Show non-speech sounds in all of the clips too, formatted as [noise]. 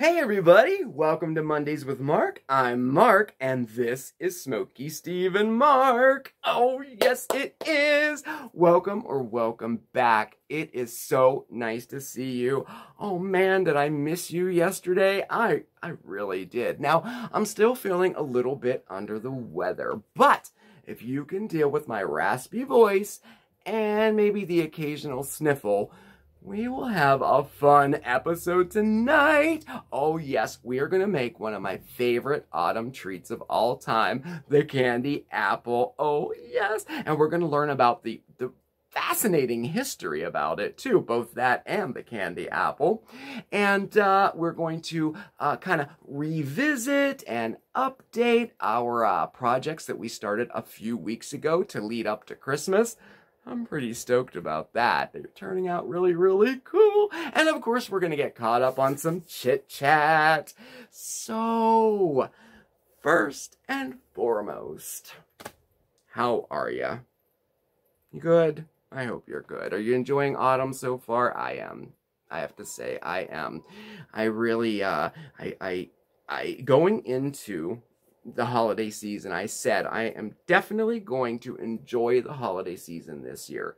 Hey everybody, welcome to Mondays with Marc. I'm Marc, and this is Smokey Steve and Marc. Oh, yes it is. Welcome or welcome back. It is so nice to see you. Oh man, did I miss you yesterday? I, I really did. Now, I'm still feeling a little bit under the weather, but if you can deal with my raspy voice and maybe the occasional sniffle, we will have a fun episode tonight. Oh yes, we are going to make one of my favorite autumn treats of all time, the candy apple. Oh yes, and we're going to learn about the, the fascinating history about it too, both that and the candy apple. And uh, we're going to uh, kind of revisit and update our uh, projects that we started a few weeks ago to lead up to Christmas. I'm pretty stoked about that. They're turning out really, really cool. And of course, we're going to get caught up on some chit chat. So, first and foremost, how are you? You good? I hope you're good. Are you enjoying autumn so far? I am. I have to say, I am. I really, uh, I, I, I, going into the holiday season, I said I am definitely going to enjoy the holiday season this year.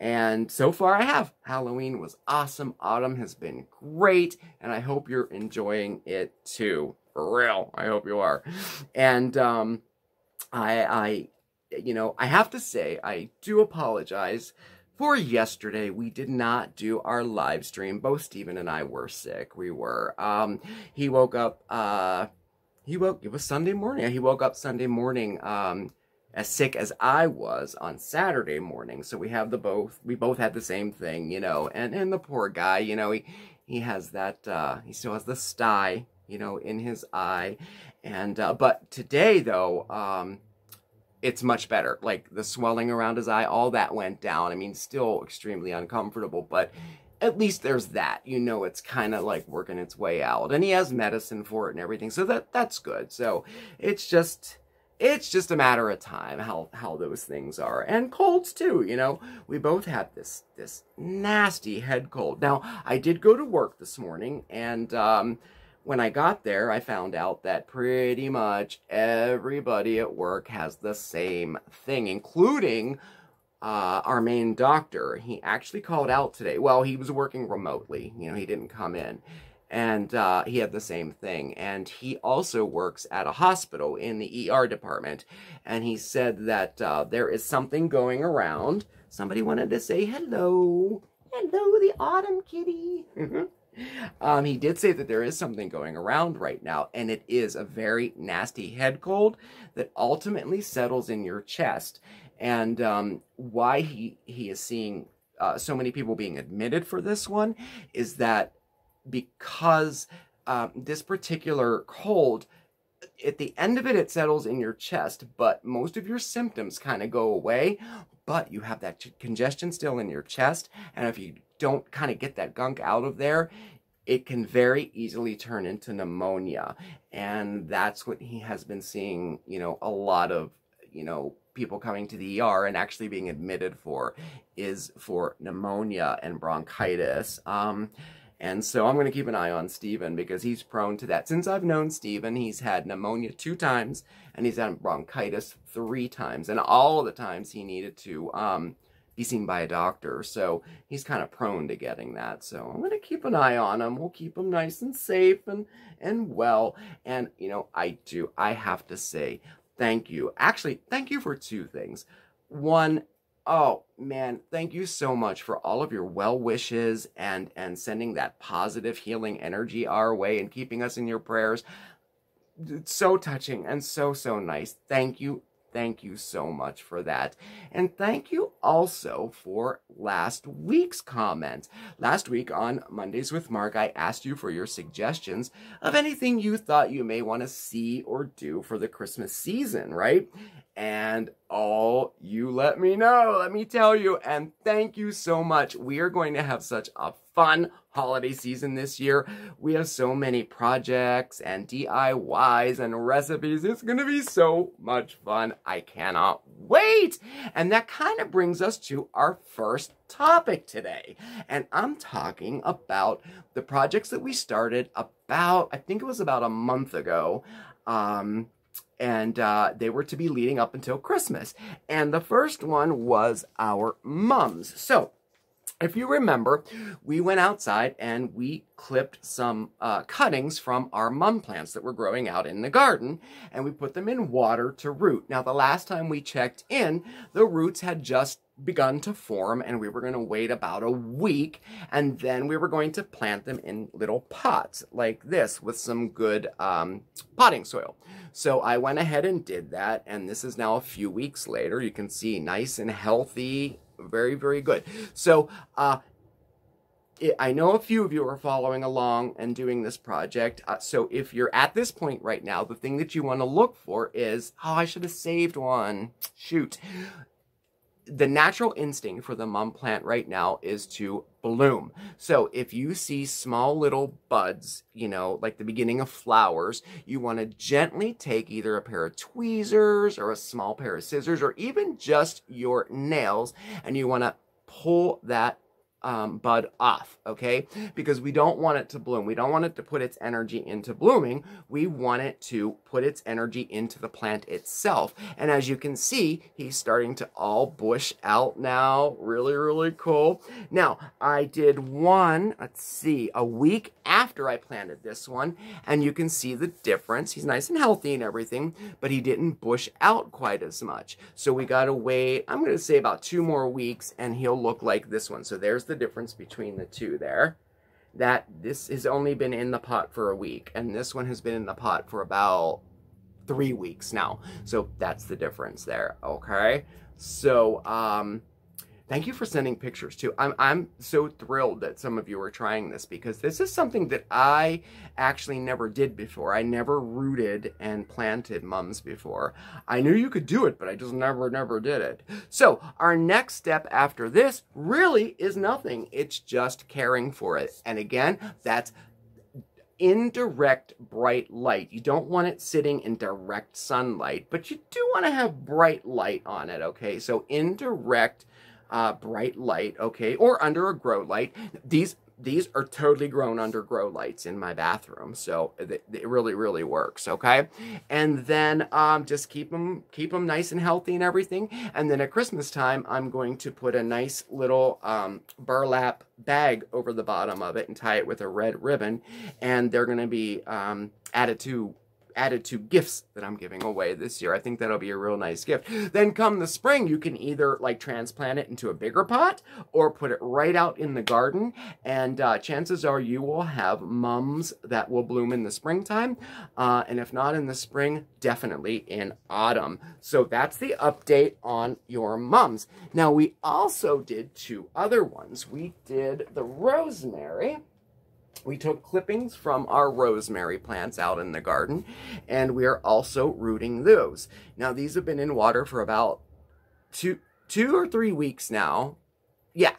And so far I have. Halloween was awesome. Autumn has been great. And I hope you're enjoying it too. For real. I hope you are. And um, I, I, you know, I have to say, I do apologize for yesterday. We did not do our live stream. Both Steven and I were sick. We were. Um, he woke up, uh, he woke, it was Sunday morning. He woke up Sunday morning, um, as sick as I was on Saturday morning. So we have the both, we both had the same thing, you know, and, and the poor guy, you know, he, he has that, uh, he still has the sty, you know, in his eye. And, uh, but today though, um, it's much better. Like the swelling around his eye, all that went down. I mean, still extremely uncomfortable, but at least there's that. You know, it's kind of like working its way out. And he has medicine for it and everything. So that that's good. So it's just it's just a matter of time how how those things are. And colds too, you know. We both had this this nasty head cold. Now, I did go to work this morning and um when I got there, I found out that pretty much everybody at work has the same thing, including uh, our main doctor, he actually called out today. Well, he was working remotely. You know, he didn't come in. And uh, he had the same thing. And he also works at a hospital in the ER department. And he said that uh, there is something going around. Somebody wanted to say hello. Hello, the autumn kitty. [laughs] um, he did say that there is something going around right now, and it is a very nasty head cold that ultimately settles in your chest and um, why he he is seeing uh, so many people being admitted for this one is that because uh, this particular cold at the end of it it settles in your chest but most of your symptoms kind of go away but you have that congestion still in your chest and if you don't kind of get that gunk out of there it can very easily turn into pneumonia. And that's what he has been seeing you know a lot of you know people coming to the ER and actually being admitted for is for pneumonia and bronchitis. Um, and so I'm going to keep an eye on Steven because he's prone to that. Since I've known Steven, he's had pneumonia two times and he's had bronchitis three times. And all of the times he needed to um, be seen by a doctor. So he's kind of prone to getting that. So I'm going to keep an eye on him. We'll keep him nice and safe and, and well. And, you know, I do, I have to say, thank you. Actually, thank you for two things. One, oh man, thank you so much for all of your well wishes and and sending that positive healing energy our way and keeping us in your prayers. It's so touching and so so nice. Thank you Thank you so much for that. And thank you also for last week's comment. Last week on Mondays with Marc, I asked you for your suggestions of anything you thought you may want to see or do for the Christmas season, right? And all you let me know, let me tell you, and thank you so much. We are going to have such a fun holiday season this year. We have so many projects and DIYs and recipes. It's going to be so much fun. I cannot wait. And that kind of brings us to our first topic today. And I'm talking about the projects that we started about, I think it was about a month ago. Um, and uh, they were to be leading up until Christmas. And the first one was our mums. So, if you remember, we went outside and we clipped some uh, cuttings from our mum plants that were growing out in the garden, and we put them in water to root. Now, the last time we checked in, the roots had just begun to form, and we were going to wait about a week, and then we were going to plant them in little pots like this with some good um, potting soil. So I went ahead and did that, and this is now a few weeks later. You can see nice and healthy very, very good. So, uh, I know a few of you are following along and doing this project. Uh, so if you're at this point right now, the thing that you want to look for is, oh, I should have saved one. Shoot the natural instinct for the mum plant right now is to bloom. So if you see small little buds, you know, like the beginning of flowers, you want to gently take either a pair of tweezers or a small pair of scissors or even just your nails and you want to pull that um, bud off, okay? Because we don't want it to bloom. We don't want it to put its energy into blooming. We want it to put its energy into the plant itself. And as you can see, he's starting to all bush out now. Really, really cool. Now, I did one, let's see, a week after I planted this one, and you can see the difference. He's nice and healthy and everything, but he didn't bush out quite as much. So we got to wait, I'm to say about two more weeks, and he'll look like this one. So there's the difference between the two there. That this has only been in the pot for a week, and this one has been in the pot for about three weeks now. So that's the difference there, okay? So, um, Thank you for sending pictures too. I'm, I'm so thrilled that some of you are trying this because this is something that I actually never did before. I never rooted and planted mums before. I knew you could do it, but I just never, never did it. So our next step after this really is nothing. It's just caring for it. And again, that's indirect bright light. You don't want it sitting in direct sunlight, but you do want to have bright light on it, okay? So indirect uh, bright light, okay, or under a grow light. These these are totally grown under grow lights in my bathroom, so it, it really really works, okay. And then um, just keep them keep them nice and healthy and everything. And then at Christmas time, I'm going to put a nice little um, burlap bag over the bottom of it and tie it with a red ribbon, and they're going to be um, added to added to gifts that I'm giving away this year. I think that'll be a real nice gift. Then come the spring, you can either like transplant it into a bigger pot or put it right out in the garden. And uh, chances are you will have mums that will bloom in the springtime. Uh, and if not in the spring, definitely in autumn. So that's the update on your mums. Now we also did two other ones. We did the rosemary we took clippings from our rosemary plants out in the garden, and we are also rooting those. Now, these have been in water for about two, two or three weeks now. Yeah,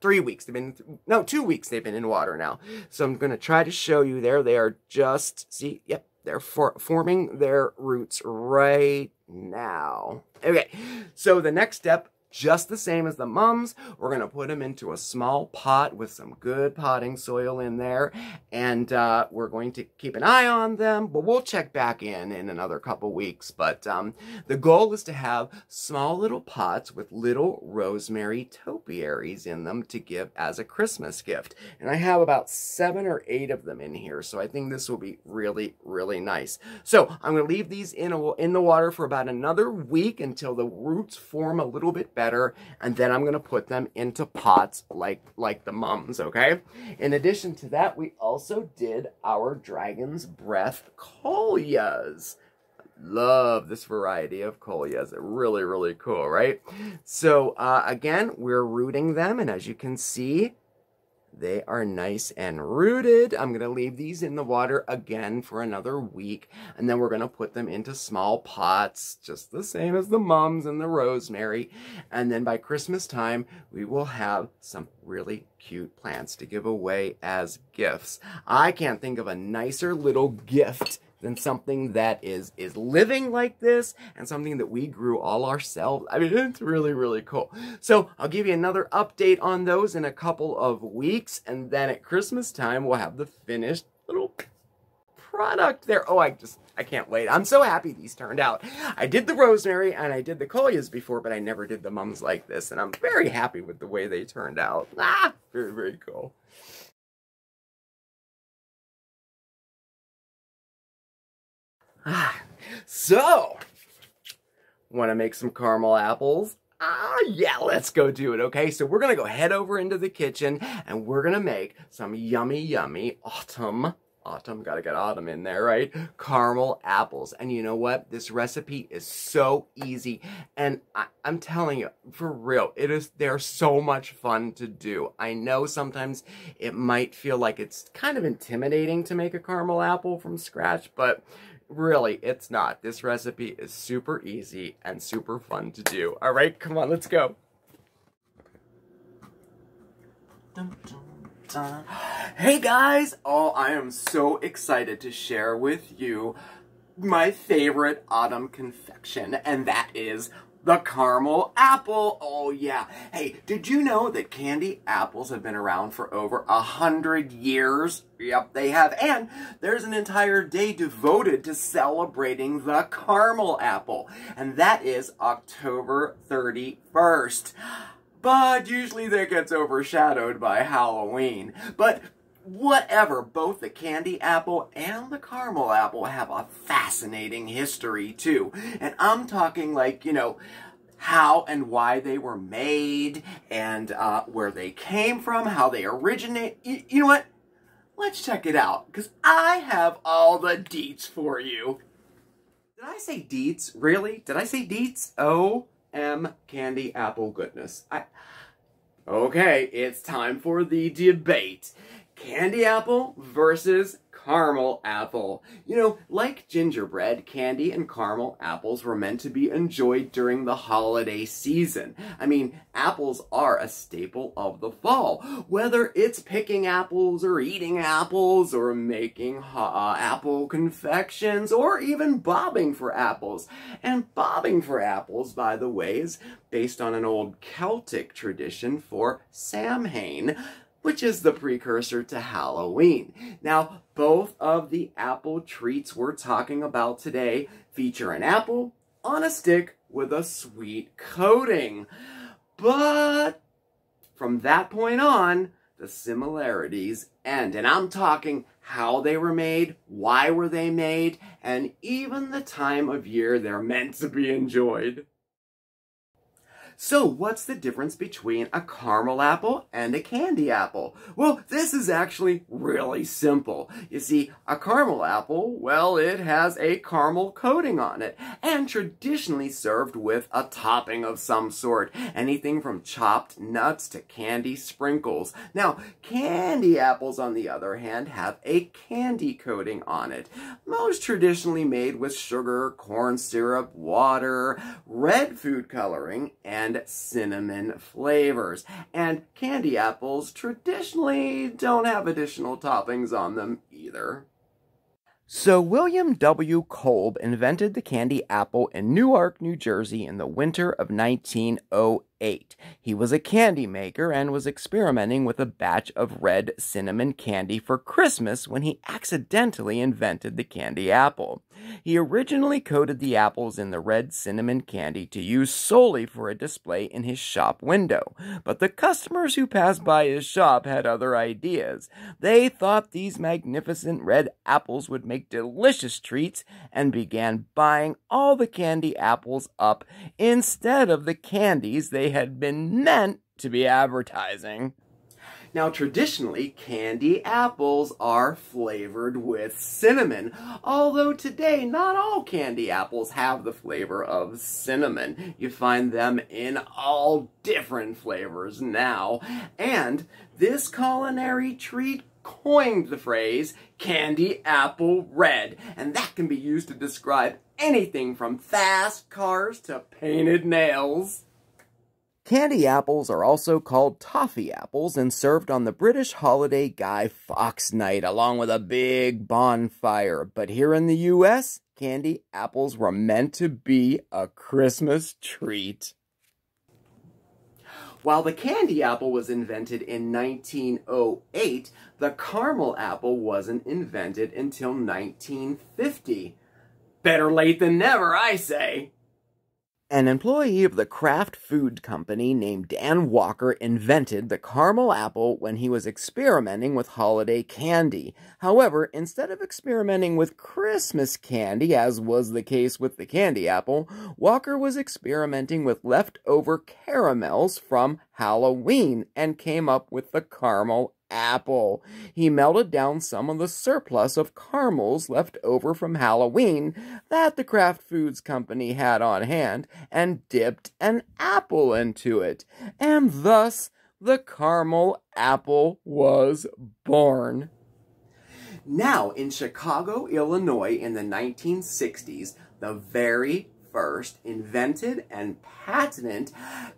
three weeks. They've been, no, two weeks they've been in water now. So I'm going to try to show you there. They are just, see, yep, they're for, forming their roots right now. Okay, so the next step just the same as the mums. We're going to put them into a small pot with some good potting soil in there. And uh, we're going to keep an eye on them, but we'll check back in in another couple weeks. But um, the goal is to have small little pots with little rosemary topiaries in them to give as a Christmas gift. And I have about seven or eight of them in here, so I think this will be really, really nice. So I'm going to leave these in, a, in the water for about another week until the roots form a little bit better better, and then I'm to put them into pots like, like the mums, okay? In addition to that, we also did our Dragon's Breath Coleus love this variety of. They're really, really cool, right? So, uh, again, we're rooting them, and as you can see, they are nice and rooted. I'm going to leave these in the water again for another week, and then we're going to put them into small pots, just the same as the mums and the rosemary. And then by Christmas time, we will have some really cute plants to give away as gifts. I can't think of a nicer little gift than something that is is living like this and something that we grew all ourselves. I mean, [laughs] it's really, really cool. So I'll give you another update on those in a couple of weeks. And then at Christmas time, we'll have the finished little product there. Oh, I just, I can't wait. I'm so happy these turned out. I did the rosemary and I did the coleus before, but I never did the mums like this. And I'm very happy with the way they turned out. Ah, very, very cool. [sighs] so, want to make some caramel apples? Ah, yeah, let's go do it, okay? So we're going to go head over into the kitchen and we're going to make some yummy, yummy autumn, autumn, gotta get autumn in there, right? Caramel apples. And you know what? This recipe is so easy. And I, am telling you, for real, it is, they're so much fun to do. I know sometimes it might feel like it's kind of intimidating to make a caramel apple from scratch, but Really, it's not. This recipe is super easy and super fun to do. All right, come on, let's go. Dun, dun, dun. [gasps] Hey guys! Oh, I am so excited to share with you my favorite autumn confection, and that is the caramel apple. Oh yeah. Hey, did you know that candy apples have been around for over a hundred years? Yep, they have. And there's an entire day devoted to celebrating the caramel apple. And that is October 31st. But usually that gets overshadowed by Halloween. But whatever, both the candy apple and the caramel apple have a fascinating history too. And I'm talking like, you know, how and why they were made and uh, where they came from, how they originate. You, you know what? Let's check it out because I have all the deets for you. Did I say deets? Really? Did I say deets? O M candy apple goodness. I. Okay, it's time for the debate candy apple versus caramel apple. You know, like gingerbread, candy and caramel apples were meant to be enjoyed during the holiday season. I mean, apples are a staple of the fall. Whether it's picking apples or eating apples or making uh, apple confections or even bobbing for apples. And bobbing for apples, by the way, is based on an old Celtic tradition for Samhain which is the precursor to Halloween. Now, both of the apple treats we're talking about today feature an apple on a stick with a sweet coating. But from that point on, the similarities end. And I'm talking how they were made, why were they made, and even the time of year they're meant to be enjoyed. So what's the difference between a caramel apple and a candy apple? Well, this is actually really simple. You see, a caramel apple, well, it has a caramel coating on it and traditionally served with a topping of some sort. Anything from chopped nuts to candy sprinkles. Now, candy apples, on the other hand, have a candy coating on it. Most traditionally made with sugar, corn syrup, water, red food coloring, and and cinnamon flavors. And candy apples traditionally don't have additional toppings on them either. So, William W. Kolb invented the candy apple in Newark, New Jersey in the winter of 1908. He was a candy maker and was experimenting with a batch of red cinnamon candy for Christmas when he accidentally invented the candy apple. He originally coated the apples in the red cinnamon candy to use solely for a display in his shop window, but the customers who passed by his shop had other ideas. They thought these magnificent red apples would make delicious treats and began buying all the candy apples up instead of the candies they had been meant to be advertising. Now, traditionally, candy apples are flavored with cinnamon, although today not all candy apples have the flavor of cinnamon. You find them in all different flavors now, and this culinary treat coined the phrase candy apple red, and that can be used to describe anything from fast cars to painted nails. Candy apples are also called toffee apples and served on the British holiday Guy Fawkes night along with a big bonfire. But here in the US, candy apples were meant to be a Christmas treat. While the candy apple was invented in 1908, the caramel apple wasn't invented until 1950. Better late than never, I say. An employee of the Kraft Food Company named Dan Walker invented the caramel apple when he was experimenting with holiday candy. However, instead of experimenting with Christmas candy, as was the case with the candy apple, Walker was experimenting with leftover caramels from Halloween and came up with the caramel apple. He melted down some of the surplus of caramels left over from Halloween that the Kraft Foods Company had on hand and dipped an apple into it. And thus the caramel apple was born. Now, in Chicago, Illinois, in the 1960s, the very first invented and patented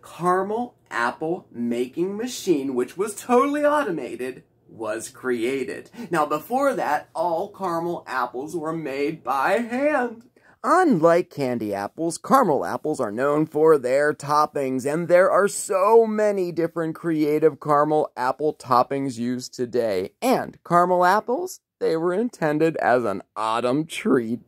caramel apple making machine, which was totally automated, was created. Now, before that, all caramel apples were made by hand. Unlike candy apples, caramel apples are known for their toppings, and there are so many different creative caramel apple toppings used today. And caramel apples, they were intended as an autumn treat.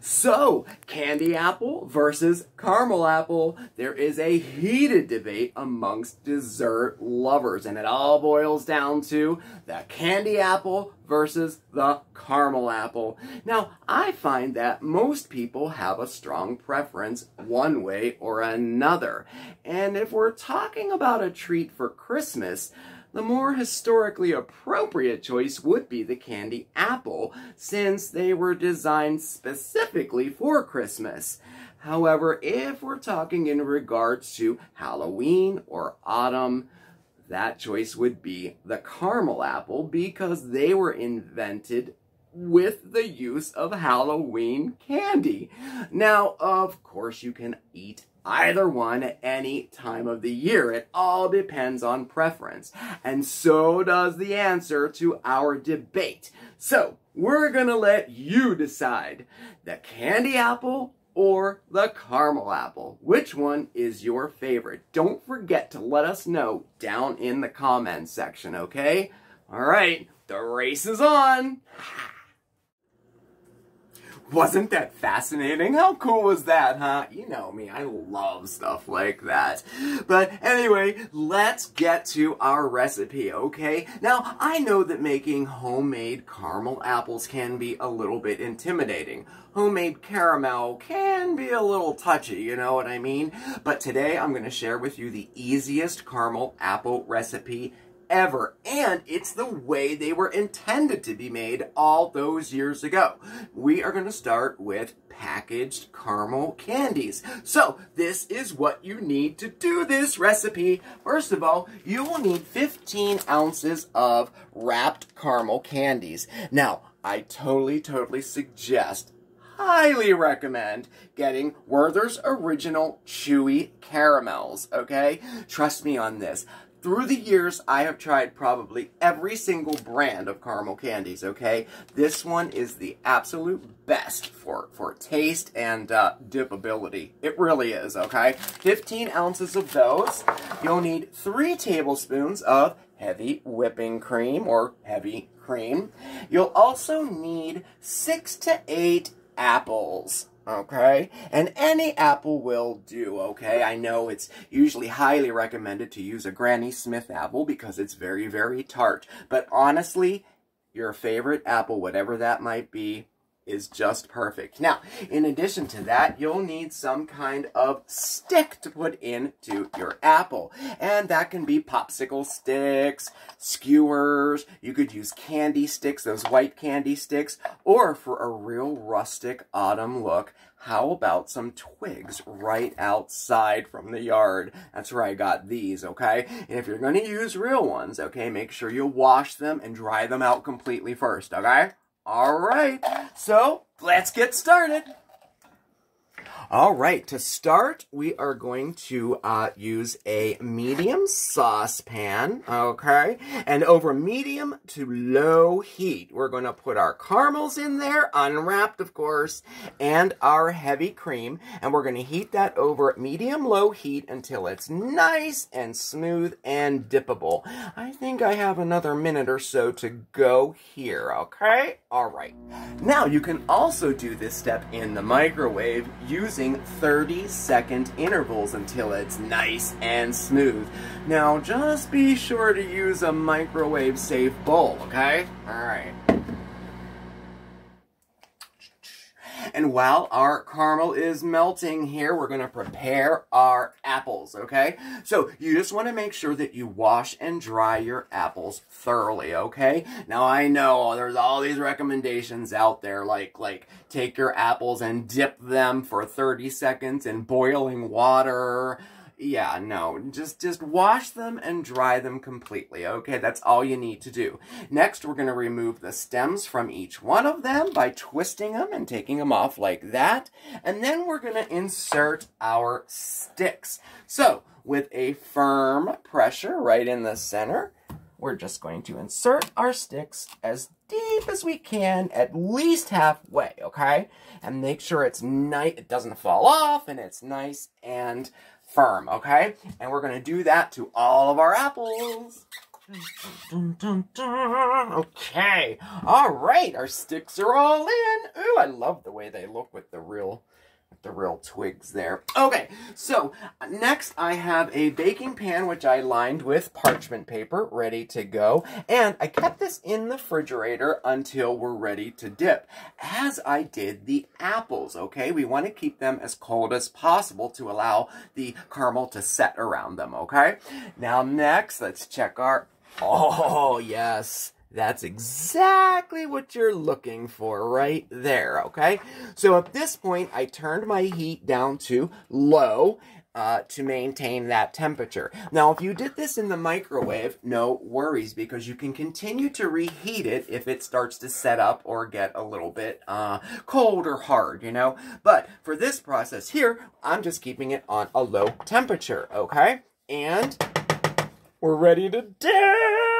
So, candy apple versus caramel apple. There is a heated debate amongst dessert lovers, and it all boils down to the candy apple versus the caramel apple. Now, I find that most people have a strong preference one way or another. And if we're talking about a treat for Christmas, the more historically appropriate choice would be the candy apple, since they were designed specifically for Christmas. However, if we're talking in regards to Halloween or autumn, that choice would be the caramel apple because they were invented with the use of Halloween candy. Now, of course, you can eat either one at any time of the year. It all depends on preference. And so does the answer to our debate. So, we're gonna let you decide the candy apple or the caramel apple. Which one is your favorite? Don't forget to let us know down in the comments section, okay? All right, the race is on. [laughs] Wasn't that fascinating? How cool was that, huh? You know me, I love stuff like that. But anyway, let's get to our recipe, okay? Now, I know that making homemade caramel apples can be a little bit intimidating. Homemade caramel can be a little touchy, you know what I mean? But today I'm going to share with you the easiest caramel apple recipe ever. And it's the way they were intended to be made all those years ago. We are going to start with packaged caramel candies. So this is what you need to do this recipe. First of all, you will need 15 ounces of wrapped caramel candies. Now, I totally, totally suggest highly recommend getting Werther's Original Chewy Caramels, okay? Trust me on this. Through the years, I have tried probably every single brand of caramel candies, okay? This one is the absolute best for, for taste and uh, dipability. It really is, okay? 15 ounces of those. You'll need 3 tablespoons of heavy whipping cream or heavy cream. You'll also need 6 to 8 apples okay? And any apple will do, okay? I know it's usually highly recommended to use a Granny Smith apple because it's very, very tart. But honestly, your favorite apple, whatever that might be, is just perfect. Now, in addition to that, you'll need some kind of stick to put into your apple. And that can be popsicle sticks, skewers, you could use candy sticks, those white candy sticks, or for a real rustic autumn look, how about some twigs right outside from the yard? That's where I got these, okay? And if you're going to use real ones, okay, make sure you wash them and dry them out completely first, okay? All right, so let's get started. All right, to start, we are going to uh, use a medium saucepan, okay? And over medium to low heat, we're going to put our caramels in there, unwrapped, of course, and our heavy cream. And we're going to heat that over medium-low heat until it's nice and smooth and dippable. I think I have another minute or so to go here, okay? All right. Now, you can also do this step in the microwave using using 30 second intervals until it's nice and smooth. Now just be sure to use a microwave safe bowl, okay? Alright. And while our caramel is melting here, we're going to prepare our apples, okay? So you just want to make sure that you wash and dry your apples thoroughly, okay? Now I know there's all these recommendations out there like like take your apples and dip them for 30 seconds in boiling water yeah, no, just, just wash them and dry them completely, okay? That's all you need to do. Next, we're going to remove the stems from each one of them by twisting them and taking them off like that. And then we're going to insert our sticks. So, with a firm pressure right in the center, we're just going to insert our sticks as deep as we can, at least halfway, okay? And make sure it's nice, it doesn't fall off, and it's nice and firm, okay? And we're to do that to all of our apples. Dun, dun, dun, okay. All right, our sticks are all in. Ooh, I love the way they look with the real the real twigs there. Okay, so next I have a baking pan which I lined with parchment paper ready to go. And I kept this in the refrigerator until we're ready to dip, as I did the apples, okay? We want to keep them as cold as possible to allow the caramel to set around them, okay? Now next, let's check our... [laughs] Oh, yes. That's exactly what you're looking for right there, okay? So at this point, I turned my heat down to low uh, to maintain that temperature. Now, if you did this in the microwave, no worries, because you can continue to reheat it if it starts to set up or get a little bit uh, cold or hard, you know? But for this process here, I'm just keeping it on a low temperature, okay? And we're ready to dip!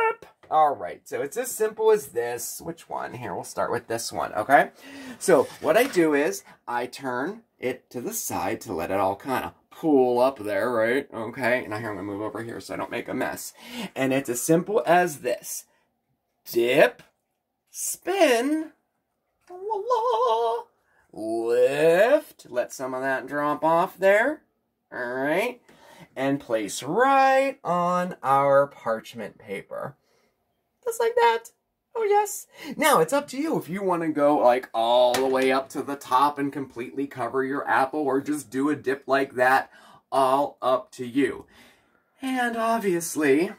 All right, so it's as simple as this. Which one? Here, we'll start with this one, okay? So what I do is I turn it to the side to let it all kind of pool up there, right? Okay, now here I'm going to move over here so I don't make a mess. And it's as simple as this. Dip, spin, lift, let some of that drop off there, all right? And place right on our parchment paper. Just like that. Oh, yes. Now, it's up to you if you want to go, like, all the way up to the top and completely cover your apple, or just do a dip like that. All up to you. And, obviously,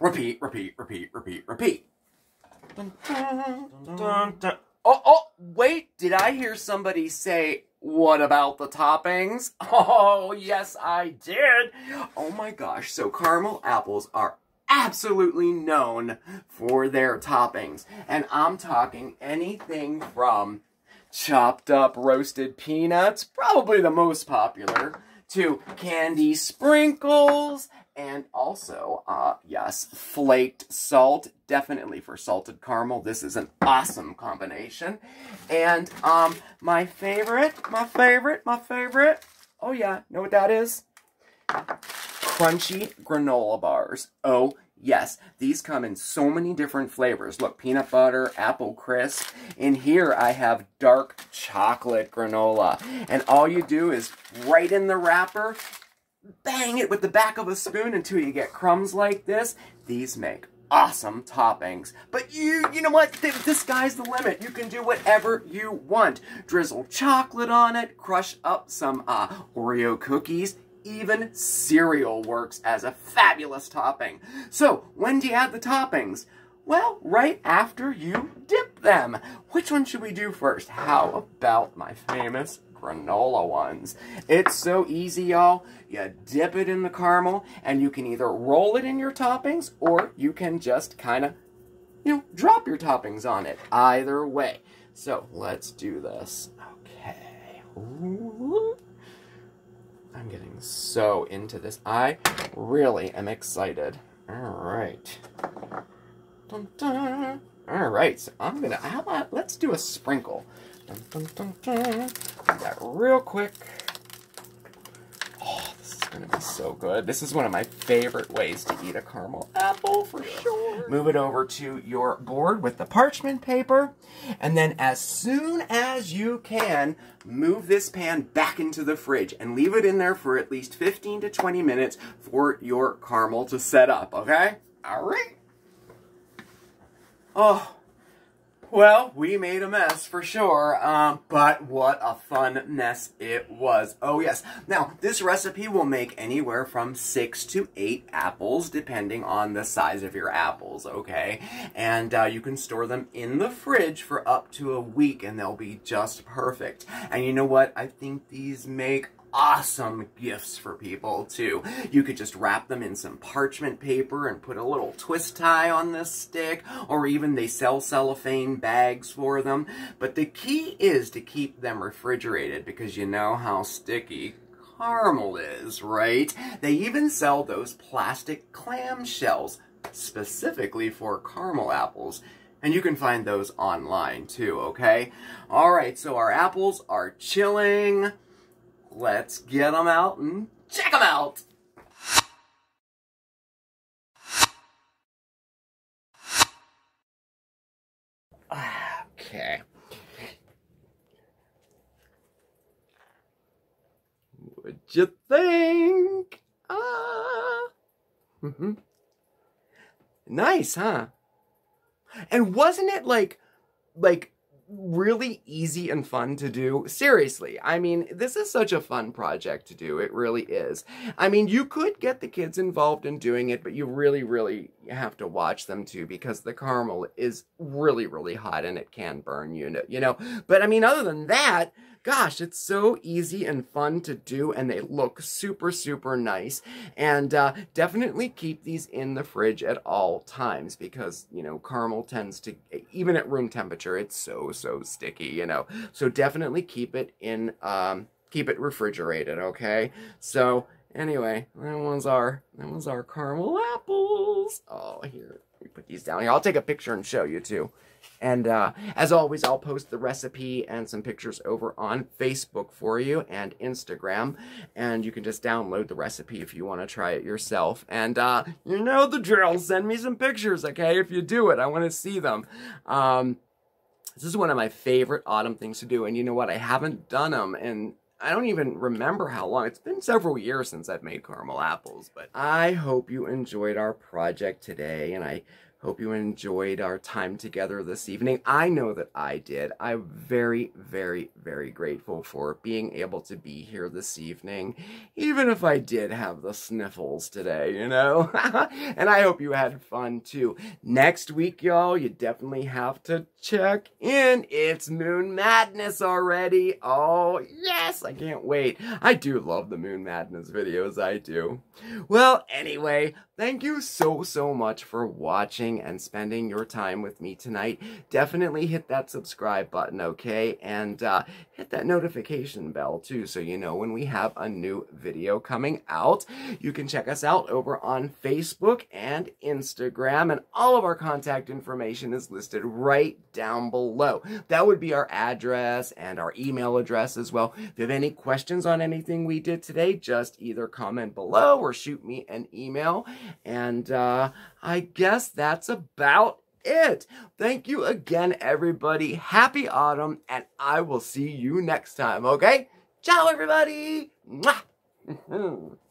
repeat, repeat, repeat, repeat, repeat. Dun, dun, dun, oh, oh, wait, did I hear somebody say, what about the toppings? [laughs] Oh, yes, I did. Oh my gosh, so caramel apples are absolutely known for their toppings. And I'm talking anything from chopped up roasted peanuts, probably the most popular, to candy sprinkles, and also, uh, yes, flaked salt, definitely for salted caramel. This is an awesome combination. And, um, my favorite, my favorite, my favorite, oh yeah, know what that is? Crunchy granola bars. Oh, yes. These come in so many different flavors. Look, peanut butter, apple crisp. In here, I have dark chocolate granola. And all you do is right in the wrapper, bang it with the back of a spoon until you get crumbs like this. These make awesome toppings. But you, you know what? The sky's the limit. You can do whatever you want. Drizzle chocolate on it, crush up some uh, Oreo cookies, even cereal works as a fabulous topping. So, when do you add the toppings? Well, right after you dip them. Which one should we do first? How about my famous granola ones. It's so easy, y'all. You dip it in the caramel, and you can either roll it in your toppings, or you can just kind of, you know, drop your toppings on it. Either way. So, let's do this. Okay. Ooh. I'm getting so into this. I really am excited. All right. Dun, dun. All right, so I'm gonna, how about, let's do a sprinkle. Dun, dun, dun, dun. Do that real quick. Gonna be so good. This is one of my favorite ways to eat a caramel apple for sure. Move it over to your board with the parchment paper. And then as soon as you can, move this pan back into the fridge and leave it in there for at least 15 to 20 minutes for your caramel to set up, okay? All right. Oh, well, we made a mess for sure, um, but what a fun mess it was. Oh yes. Now, this recipe will make anywhere from six to eight apples, depending on the size of your apples, okay? And uh, you can store them in the fridge for up to a week, and they'll be just perfect. And you know what? I think these make awesome gifts for people too. You could just wrap them in some parchment paper and put a little twist tie on this stick, or even they sell cellophane bags for them. But the key is to keep them refrigerated because you know how sticky caramel is, right? They even sell those plastic clam shells specifically for caramel apples. And you can find those online too, okay? All right, so our apples are chilling. Let's get them out and check them out. Okay. What'd you think? Ah. Mm -hmm. Nice, huh? And wasn't it like, like really easy and fun to do. Seriously, I mean, this is such a fun project to do. It really is. I mean, you could get the kids involved in doing it, but you really, really have to watch them too because the caramel is really, really hot and it can burn you, know, you know. But I mean, other than that, gosh, it's so easy and fun to do, and they look super, super nice. And uh, definitely keep these in the fridge at all times because, you know, caramel tends to, even at room temperature, it's so, so sticky, you know. So definitely keep it in, um, keep it refrigerated, okay? So, anyway, that was our, that was our caramel apples. Oh, here, let me put these down here. I'll take a picture and show you, too. And uh, as always, I'll post the recipe and some pictures over on Facebook for you and Instagram. And you can just download the recipe if you want to try it yourself. And uh, you know the drill. Send me some pictures, okay, if you do it. I want to see them. Um, this is one of my favorite autumn things to do. And you know what? I haven't done them in I don't even remember how long. It's been several years since I've made caramel apples, but I hope you enjoyed our project today, and I Hope you enjoyed our time together this evening. I know that I did. I'm very, very, very grateful for being able to be here this evening, even if I did have the sniffles today, you know? [laughs] and I hope you had fun too. Next week, y'all, you definitely have to check in. It's Moon Madness already. Oh, yes, I can't wait. I do love the Moon Madness videos, I do. Well, anyway, thank you so, so much for watching and spending your time with me tonight. Definitely hit that subscribe button, okay? And uh, hit that notification bell, too, so you know when we have a new video coming out. You can check us out over on Facebook and Instagram, and all of our contact information is listed right down below. That would be our address and our email address as well. If you have any questions on anything we did today, just either comment below or shoot me an email. And uh, I guess that's about it. Thank you again, everybody. Happy autumn, and I will see you next time, okay? Ciao, everybody. Mwah. [laughs]